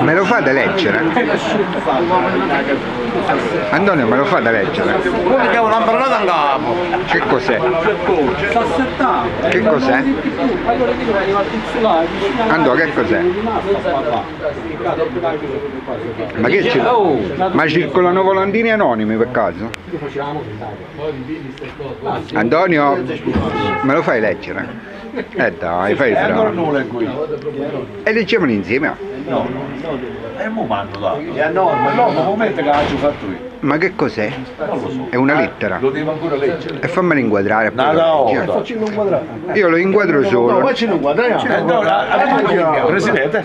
Me lo fate leggere? Antonio me lo fate leggere? Come che una branata in capo? Che cos'è? Che cos'è? Antonio che cos'è? Ma che c'è? Ma circolano volantini anonimi per caso? Antonio, me lo fai leggere? Eh dai, fai il bravo. non è qui. E leggiamoli insieme. E mo mando dai. E no, ma no, ma come che l'ho fatto io? Ma che cos'è? Non lo so. È una lettera. Lo devo ancora leggere. E fammelo inquadrare. oh, leggi, eh. inquadrare. Io lo inquadro solo. faccelo inquadrare. Presidente.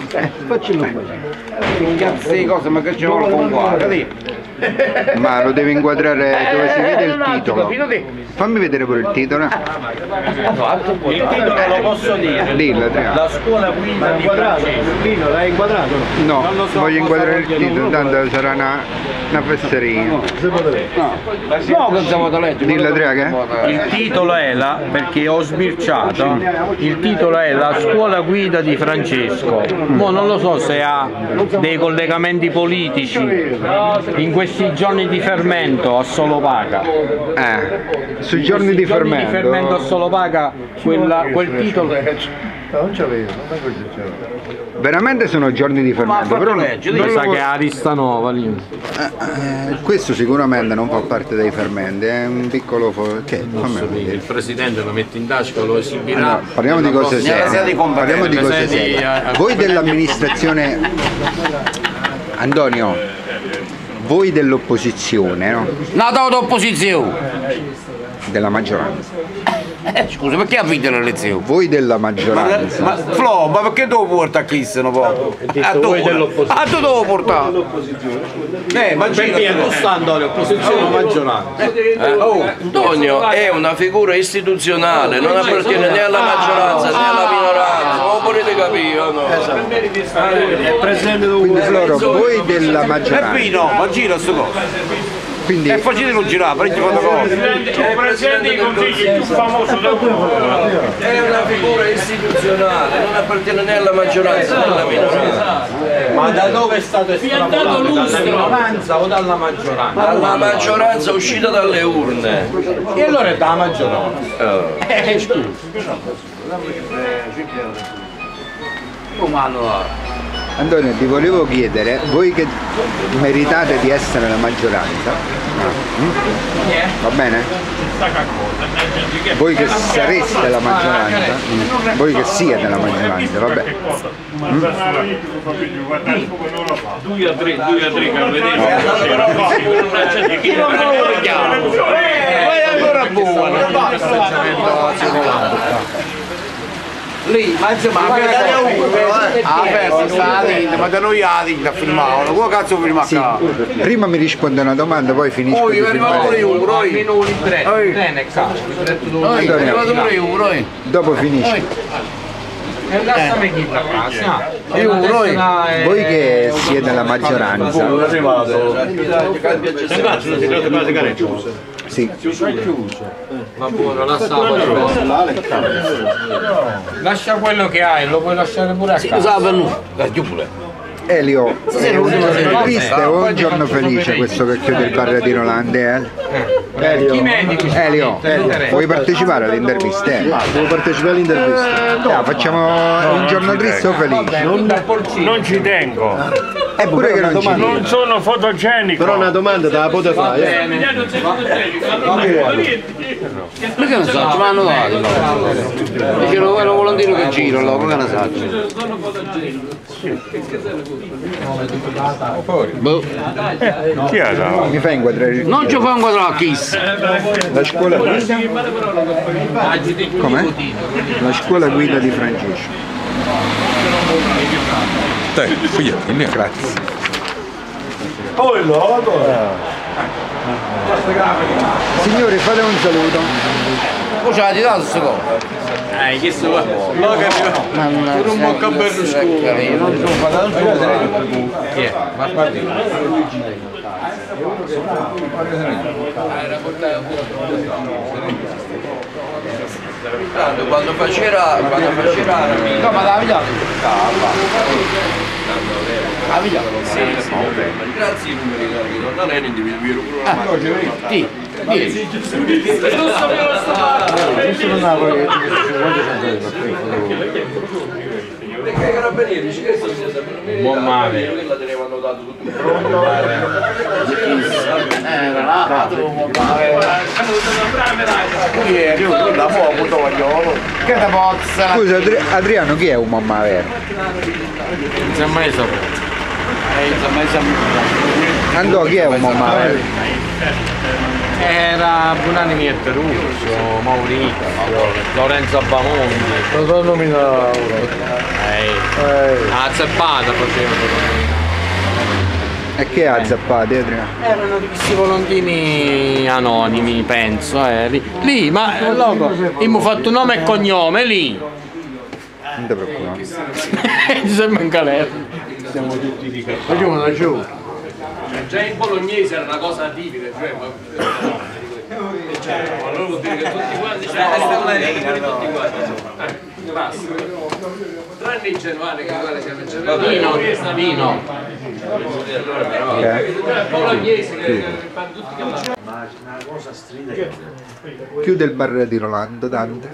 Faccelo inquadrare. Cazzo di cose, ma che ci vuole con qua? Ma lo devi inquadrare dove si vede il titolo. Fammi vedere pure il titolo. Il titolo lo posso dire. Dillo. La scuola guida di Francesco. Lino, l'hai inquadrato? No, Non lo so, voglio inquadrare il titolo, tanto sarà una, una fesseria. Se potete. No, che siamo da leggere. Dillo Adriano che? Il titolo è la, perché ho sbirciato, il titolo è La scuola guida di Francesco. Mo non lo so se ha dei collegamenti politici in questi giorni di fermento a Solopaca. Eh, sui giorni di giorni di fermento a fermento. Solopaca, quella- quel titolo... No, non c'avevo, non è così c'avevo. Veramente sono giorni di fermento, però non, Mi non sa che è Arista Nova lì. eh, questo sicuramente non fa parte dei fermenti, è un piccolo... Che? Il presidente lo mette in tasca, lo esibirà. No, parliamo di cose serie. Parliamo di cose serie. Voi dell'amministrazione Antonio, voi dell'opposizione, no? Nata d'opposizione. Della maggioranza. Eh, scusa, perché ha vinto le elezioni? Voi della Ma, maggioranza. ma Flo, ma perché devo portare chi se non può? Ah, tu, voi dell'opposizione. ah, tu devo portare? Eh, ma Perché non sta Antonio, opposizione o maggioranza? Oh, Antonio è una figura istituzionale, non appartiene né alla maggioranza né alla minoranza, non potete capire, no? È presente Quindi. Floro, voi della E maggioranza. qui no, ma gira sto coso. Quindi E facetelo girare, prendi fotocopie. Il presidente del consiglio più famoso È una figura istituzionale, non appartiene né alla maggioranza né alla minoranza. Ma da dove è stato estrapolato? Dalla minoranza o dalla maggioranza? Dalla maggioranza uscita dalle urne. E allora è dalla maggioranza. Eh, scusa. Antonio ti volevo chiedere, voi che meritate di essere la maggioranza, mm? va bene? Voi che sareste la maggioranza, mm, voi che siete la maggioranza, vabbè. Due a tre, due a tre, che vedete. Vai ancora buono. Lì, ma insomma, sta la ma da noi la tinta filmavano, come cazzo filma Sì, prima mi risponde una domanda, poi finisco è arrivato pure io, però io. Almeno un libretto, Antonio. arrivato pure io, però io. Dopo. E chi la casa. Io, noi. Voi che siete la maggioranza, sì, Va buono, lascia Lascia quello che hai, lo puoi lasciare pure a casa. Cosa venuto? La giuble. Elio, è un giorno triste o un giorno felice questo che chiude il bar di Rolande? Eh? Chi medici? Elio, vuoi partecipare alle interviste? Devo partecipare all'intervista. Eh, facciamo un giorno triste o felice? Non ci tengo, Eppure che non ci non sono fotogenico. Però una domanda te la potete fare. eh. Perché non so, ci vanno dato. Dicevano quello volantino che gira, là, come ne sa? Boh. Chi è là? Mi fai inquadrare Non ci fa inquadrare Kiss. la scuola Com'è? La scuola guida di Francesco. Grazie. Signori, fate un saluto. Poi ce l'ha di dato sto. Eh, chi se va? No, che arriva. Pure un bocca Berlusconi. Non sono fatto Chi è? Ma guardi. Quando faceva quando faceva No, ma la via. grazie ai numeri che non è individuo. Sì. Giusto Napoli che ci sono perché i carabinieri ci chiesto se sempre Buon male. quella tenevano dato tutto Ieri, io da poco toglio. Che da pozza. Scusa Adri- Adriano, chi è un mamma vero? Non si è mai saputo. Andò, chi è un mamma vero? Era Bunanimi e Peruccio, Maurizio, Lorenzo Abbamondi. Lo so nominato. Eh, Eh, a Zeppata facevano. E che ha zappato Adriano? Erano di questi volontini anonimi, penso, eh. Lì, lì ma eh, loco, abbiamo fatto nome e cognome, lì. Non ti preoccupare. Ci sembra in galera. Siamo tutti di capo. Facciamo da giù. Già in bolognese era una cosa tipica cioè ma allora vuol dire che tutti quanti tutti quanti basta. tranne i genuani che guarda siamo in genuani Vino, vino. Ok. bolognese che fanno tutti capaci Chiude il bar di Rolando, Dante.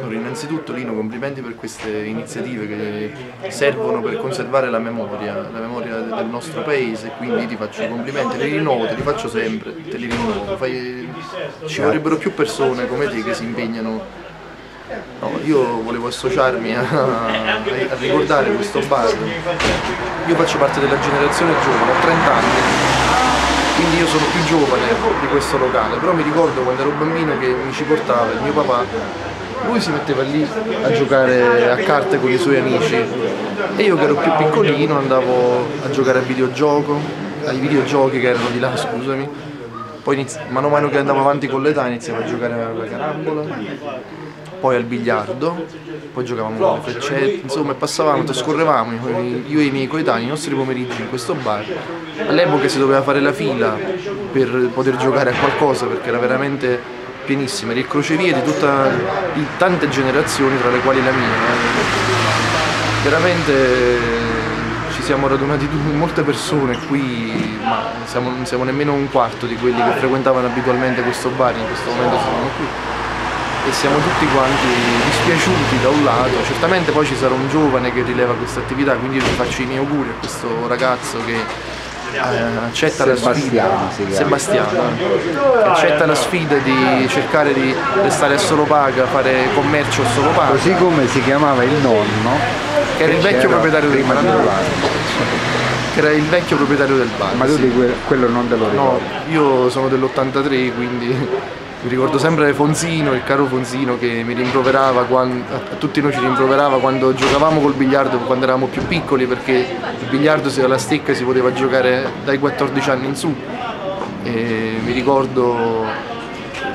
Allora, innanzitutto Lino, complimenti per queste iniziative che servono per conservare la memoria, la memoria de- del nostro paese, quindi ti faccio complimenti, li rinnovo, te li faccio sempre, te li rinnovo. Fai- Ci vorrebbero più persone come te che si impegnano. No, io volevo associarmi a, a ricordare questo bar. Io faccio parte della generazione giovane, ho 30 anni, quindi io sono più giovane di questo locale, però mi ricordo quando ero bambino che mi ci portava il mio papà, lui si metteva lì a giocare a carte con i suoi amici e io che ero più piccolino andavo a giocare a videogioco, ai videogiochi che erano di là, scusami, poi inizi- mano a mano che andavo avanti con l'età iniziavo a giocare alla carambola, poi al biliardo, poi giocavamo con le freccette, insomma passavamo, trascorrevamo io e i miei coetanei i nostri pomeriggi in questo bar. All'epoca si doveva fare la fila per poter giocare a qualcosa perché era veramente pienissima, era il crocevia di, tutta, di tante generazioni tra le quali la mia. eh. Veramente ci siamo radunati molte persone qui, ma siamo, non siamo nemmeno un quarto di quelli che frequentavano abitualmente questo bar, in questo momento siamo qui e siamo tutti quanti dispiaciuti da un lato, certamente poi ci sarà un giovane che rileva questa attività, quindi io faccio i miei auguri a questo ragazzo che eh, accetta la sfida, Sebastiano eh, accetta la sfida di cercare di restare a solo paga, fare commercio a solo paga, Così come si chiamava il nonno, che era il vecchio proprietario del bar, che era il vecchio proprietario del bar. Ma tu sì. di que- quello non te lo No, ricordi? io sono dell'83, quindi mi ricordo sempre Fonzino, il caro Fonzino che mi rimproverava, quan- a tutti noi ci rimproverava quando giocavamo col biliardo quando eravamo più piccoli perché il biliardo se alla stecca si poteva giocare dai 14 anni in su. E mi ricordo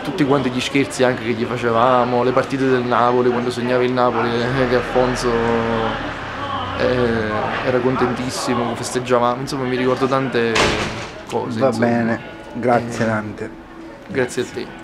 tutti quanti gli scherzi anche che gli facevamo, le partite del Napoli, quando sognava il Napoli, eh, che Alfonso eh, era contentissimo, festeggiavamo, insomma mi ricordo tante cose. Va insomma. bene, grazie Dante. Grazie a te.